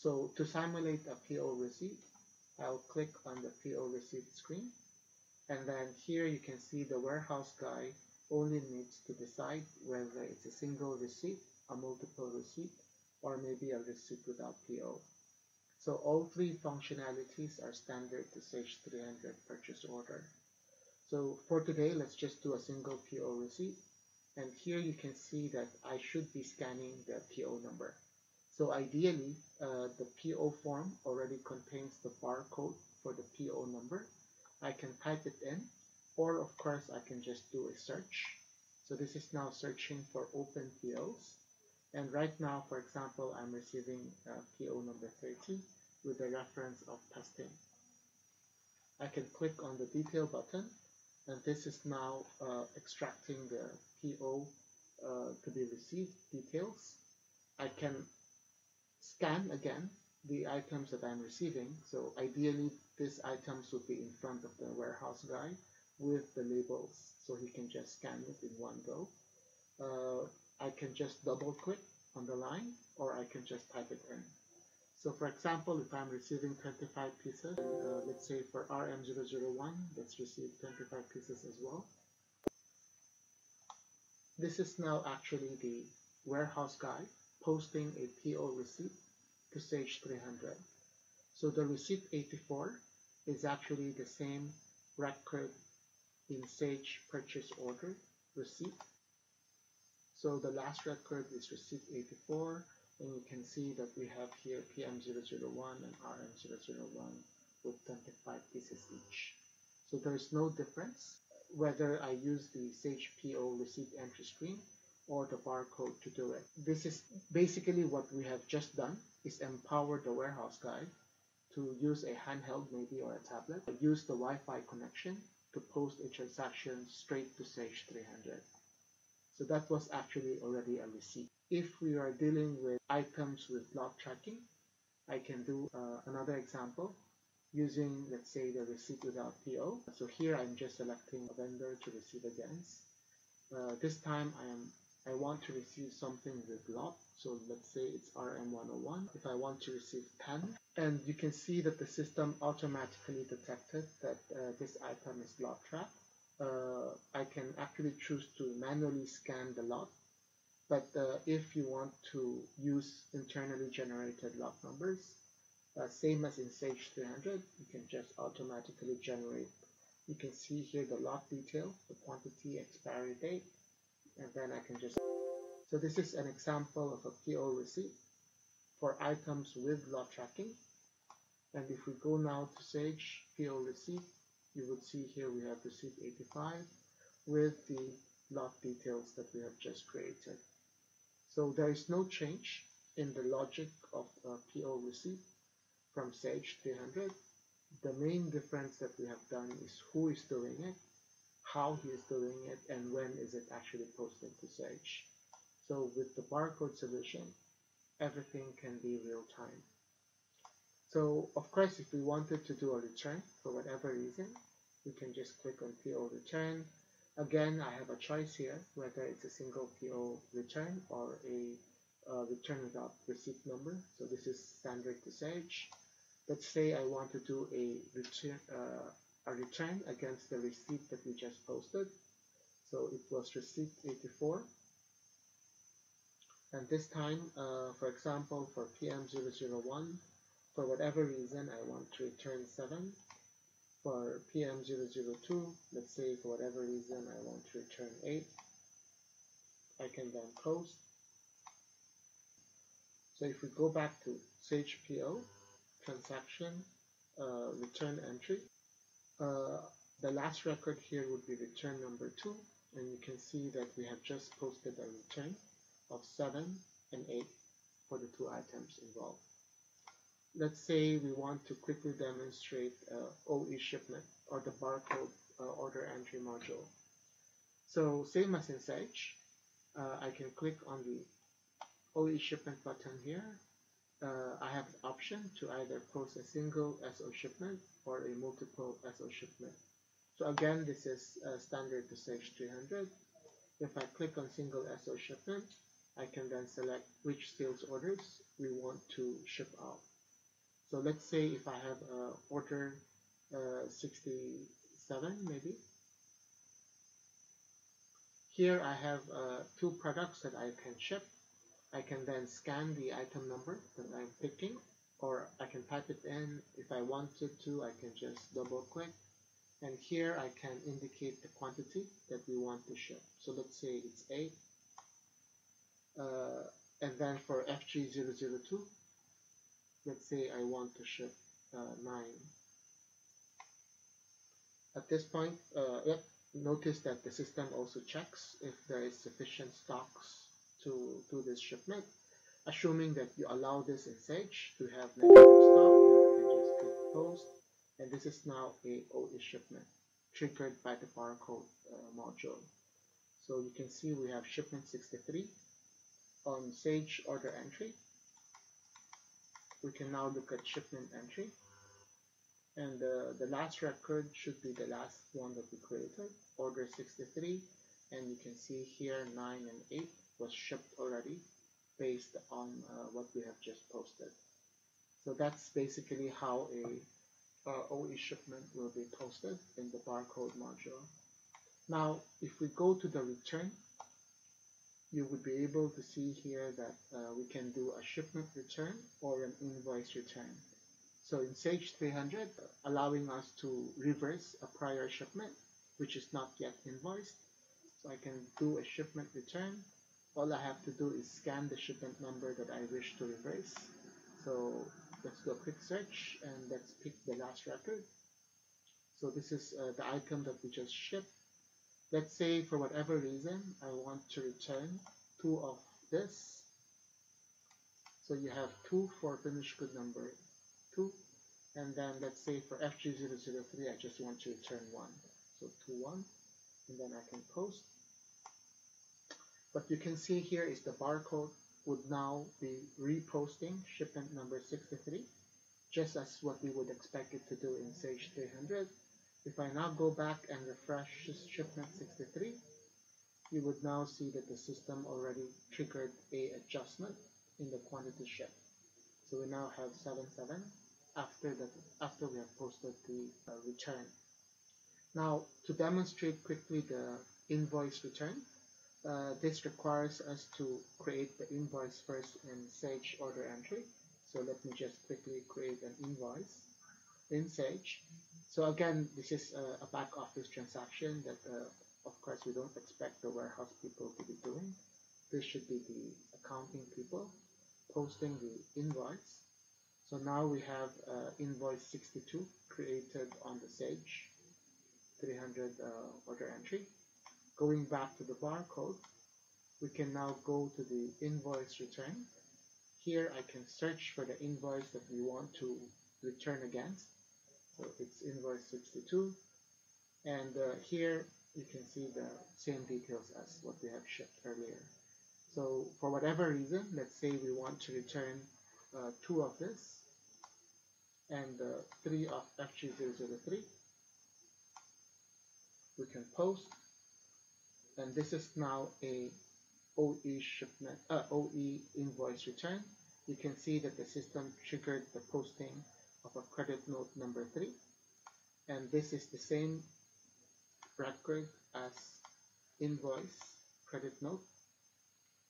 So to simulate a PO receipt, I'll click on the PO receipt screen. And then here you can see the warehouse guy only needs to decide whether it's a single receipt, a multiple receipt, or maybe a receipt without PO. So all three functionalities are standard to Sage 300 purchase order. So for today, let's just do a single PO receipt. And here you can see that I should be scanning the PO number. So ideally, uh, the PO form already contains the barcode for the PO number. I can type it in, or of course I can just do a search. So this is now searching for open POs. And right now, for example, I'm receiving uh, PO number 30 with a reference of testing. I can click on the detail button and this is now uh, extracting the PO uh, to be received details. I can scan again the items that I'm receiving. So ideally, these items would be in front of the warehouse guy with the labels so he can just scan it in one go. Uh, I can just double click on the line or I can just type it in. So for example, if I'm receiving 25 pieces, uh, let's say for RM001, let's receive 25 pieces as well. This is now actually the warehouse guy posting a PO receipt to Sage 300. So the receipt 84 is actually the same record in Sage purchase order receipt. So the last record is receipt 84 and you can see that we have here PM001 and RM001 with 25 pieces each. So there's no difference whether I use the Sage PO receipt entry screen or the barcode to do it. This is basically what we have just done is empower the warehouse guy to use a handheld maybe or a tablet, use the Wi-Fi connection to post a transaction straight to Sage 300. So that was actually already a receipt. If we are dealing with items with lot tracking, I can do uh, another example using, let's say, the receipt without PO. So here I'm just selecting a vendor to receive against. Uh, this time I am I want to receive something with lot. So let's say it's RM101. If I want to receive 10, and you can see that the system automatically detected that uh, this item is lot tracked. Uh, I can actually choose to manually scan the lot but uh, if you want to use internally generated lot numbers, uh, same as in Sage 300, you can just automatically generate. You can see here the lot detail, the quantity, expiry date, and then I can just. So this is an example of a PO receipt for items with lot tracking. And if we go now to Sage PO receipt, you would see here we have receipt 85 with the lot details that we have just created. So there is no change in the logic of PO receipt from Sage 300. The main difference that we have done is who is doing it, how he is doing it, and when is it actually posted to Sage. So with the barcode solution, everything can be real time. So of course, if we wanted to do a return for whatever reason, we can just click on PO return Again, I have a choice here, whether it's a single PO return or a uh, return without receipt number. So this is standard to Sage. Let's say I want to do a return, uh, a return against the receipt that we just posted. So it was receipt 84. And this time, uh, for example, for PM001, for whatever reason, I want to return 7 for PM002, let's say for whatever reason I want to return 8, I can then close. So if we go back to Sage PO, transaction, uh, return entry, uh, the last record here would be return number 2, and you can see that we have just posted a return of 7 and 8 for the two items involved let's say we want to quickly demonstrate uh, OE shipment or the barcode uh, order entry module. So same as in Sage, uh, I can click on the OE shipment button here. Uh, I have the option to either post a single SO shipment or a multiple SO shipment. So again, this is uh, standard to Sage 300. If I click on single SO shipment, I can then select which sales orders we want to ship out. So let's say if I have uh, order uh, 67 maybe. Here I have uh, two products that I can ship. I can then scan the item number that I'm picking or I can type it in. If I wanted to, I can just double click and here I can indicate the quantity that we want to ship. So let's say it's 8 uh, and then for FG002 let's say I want to ship uh, 9 at this point uh, yep, notice that the system also checks if there is sufficient stocks to do this shipment assuming that you allow this in Sage to have negative stock then you can just click post. And this is now a OE shipment triggered by the barcode uh, module. So you can see we have shipment 63 on Sage order entry. We can now look at shipment entry. And uh, the last record should be the last one that we created order 63 and you can see here 9 and 8 was shipped already based on uh, what we have just posted so that's basically how a uh, OE shipment will be posted in the barcode module now if we go to the return you would be able to see here that uh, we can do a shipment return or an invoice return. So in Sage 300, allowing us to reverse a prior shipment, which is not yet invoiced. So I can do a shipment return. All I have to do is scan the shipment number that I wish to reverse. So let's do a quick search and let's pick the last record. So this is uh, the item that we just shipped. Let's say for whatever reason I want to return two of this. So you have two for finished good number two. And then let's say for FG003 I just want to return one. So two one. And then I can post what you can see here is the barcode would now be reposting shipment number 63 just as what we would expect it to do in Sage 300 if I now go back and refresh shipment 63, you would now see that the system already triggered a adjustment in the quantity shipped. So we now have 77 after that after we have posted the uh, return. Now to demonstrate quickly the invoice return, uh, this requires us to create the invoice first in Sage order entry. So let me just quickly create an invoice in Sage so again, this is a, back office transaction that, uh, of course, we don't expect the warehouse people to be doing. This should be the accounting people posting the invoice. So now we have uh, invoice 62 created on the Sage 300 uh, order entry. Going back to the barcode, we can now go to the invoice return. Here I can search for the invoice that we want to return against. So it's invoice 62 and uh, here you can see the same details as what we have shipped earlier. So for whatever reason let's say we want to return uh, two of this and uh, three of FG003 we can post and this is now a OE shipment uh, OE invoice return you can see that the system triggered the posting of a credit note number 3 and this is the same record as invoice credit note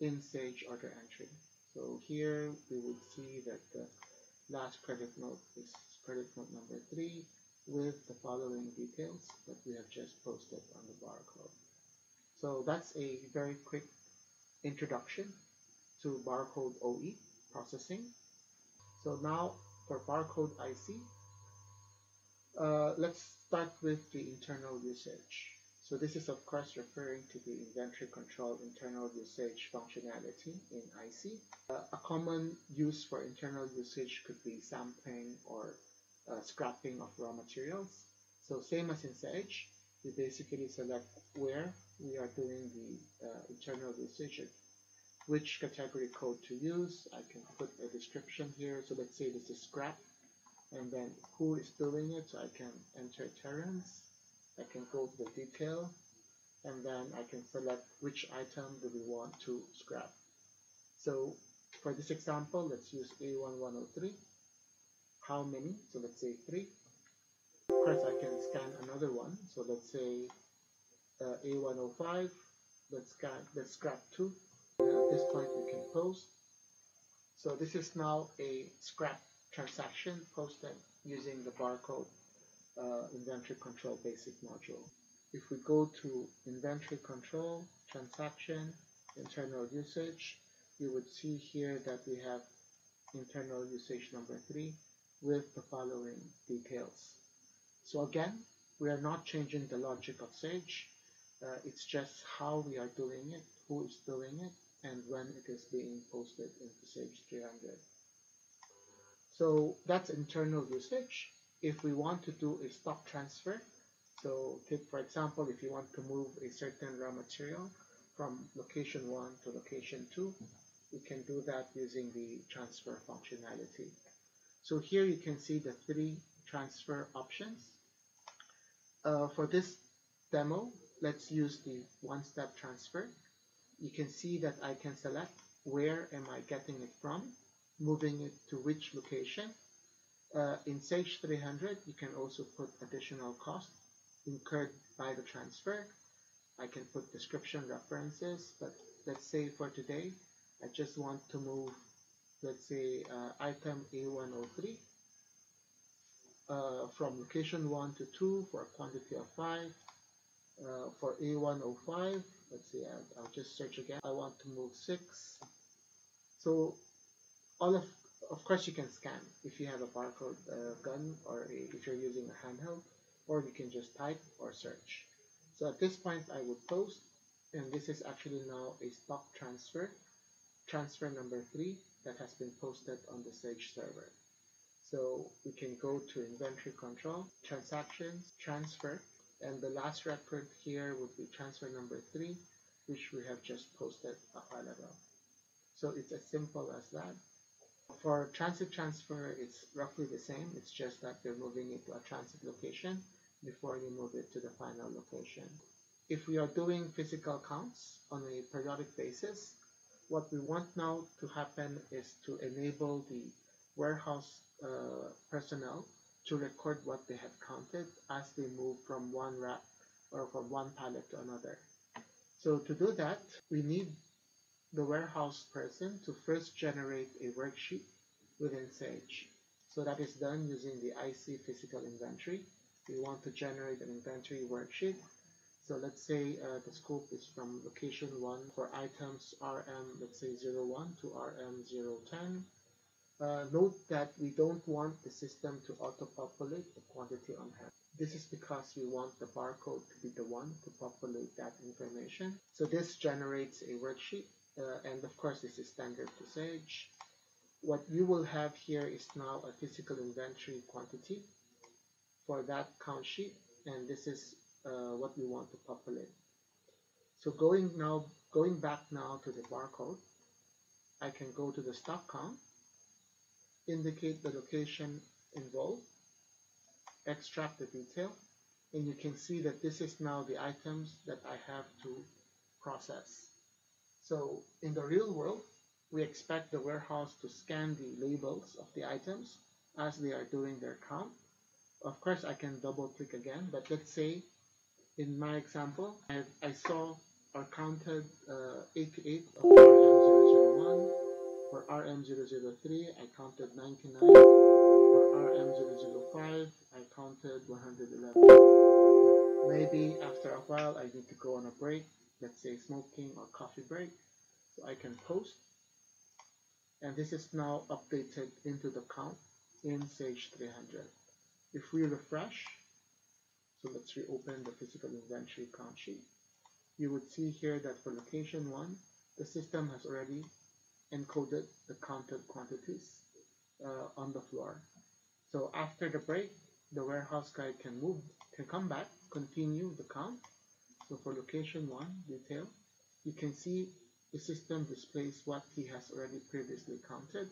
in Sage order entry. So here we would see that the last credit note is credit note number 3 with the following details that we have just posted on the barcode. So that's a very quick introduction to barcode OE processing. So now for barcode IC, uh, let's start with the internal usage. So this is of course referring to the inventory control internal usage functionality in IC. Uh, a common use for internal usage could be sampling or uh, scrapping of raw materials. So same as in Sage, we basically select where we are doing the uh, internal decision which category code to use. I can put a description here. So let's say this is scrap and then who is doing it. So I can enter Terence. I can go to the detail and then I can select which item do we want to scrap. So for this example, let's use A1103. how many. So let's say three. Of course, I can scan another one. So let's say uh, A105. Let's scan. Let's scrap two. And at this point, we can post. So this is now a scrap transaction posted using the barcode uh, inventory control basic module. If we go to inventory control, transaction, internal usage, you would see here that we have internal usage number three with the following details. So again, we are not changing the logic of Sage. Uh, it's just how we are doing it, who is doing it, and when it is being posted into Sage 300. So that's internal usage. If we want to do a stock transfer, so take for example, if you want to move a certain raw material from location 1 to location 2, we can do that using the transfer functionality. So here you can see the three transfer options. Uh, for this demo, let's use the one-step transfer. You can see that I can select where am I getting it from, moving it to which location. Uh, in Sage 300, you can also put additional costs incurred by the transfer. I can put description references, but let's say for today, I just want to move, let's say, uh, item A103 uh, from location 1 to 2 for a quantity of 5. Uh, for A105, let's see, I'll, I'll just search again. I want to move 6. So all of, of course you can scan if you have a barcode uh, gun or a, if you're using a handheld, or you can just type or search. So at this point I would post, and this is actually now a stock transfer transfer number three that has been posted on the Sage server. So we can go to inventory control, transactions, transfer, and the last record here would be transfer number three, which we have just posted a while ago. So it's as simple as that. For transit transfer, it's roughly the same. It's just that you're moving it to a transit location before you move it to the final location. If we are doing physical counts on a periodic basis, what we want now to happen is to enable the warehouse uh, personnel to record what they have counted as they move from one rack or from one pallet to another. So to do that, we need the warehouse person to first generate a worksheet within Sage. So that is done using the IC physical inventory. We want to generate an inventory worksheet so let's say uh, the scope is from location 1 for items RM, let's say 01 to RM010. Uh, note that we don't want the system to auto-populate the quantity on hand. This is because we want the barcode to be the one to populate that information. So this generates a worksheet, uh, and of course this is standard to Sage. What you will have here is now a physical inventory quantity for that count sheet, and this is uh, what we want to populate. So going now, going back now to the barcode, I can go to the stock count, indicate the location involved, extract the detail, and you can see that this is now the items that I have to process. So in the real world, we expect the warehouse to scan the labels of the items as they are doing their count. Of course, I can double click again, but let's say in my example, I, I saw or counted uh, 88 of RM001. For RM003, I counted 99. For RM005, I counted 111. Maybe after a while, I need to go on a break, let's say smoking or coffee break, so I can post. And this is now updated into the count in Sage 300. If we refresh, so let's reopen the physical inventory count sheet. You would see here that for location 1, the system has already encoded the counted quantities uh, on the floor. So after the break, the warehouse guy can move, can come back, continue the count. So for location 1, detail, you can see the system displays what he has already previously counted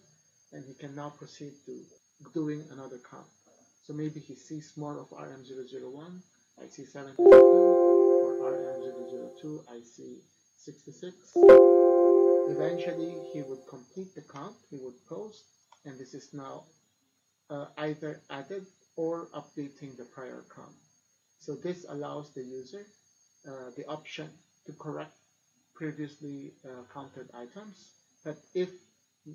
and he can now proceed to doing another count. So maybe he sees more of RM001, I see 77, for RM002, I see 66. Eventually, he would complete the count, he would post, and this is now uh, either added or updating the prior count. So this allows the user uh, the option to correct previously uh, counted items. But if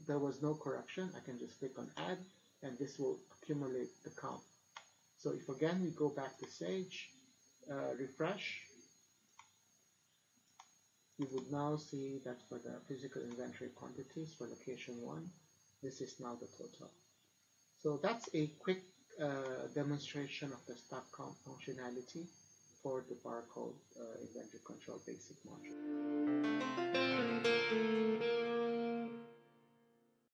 there was no correction, I can just click on add and this will accumulate the count. So if again we go back to Sage, uh, refresh, you would now see that for the physical inventory quantities for location 1, this is now the total. So that's a quick uh, demonstration of the stock count functionality for the barcode uh, inventory control basic module.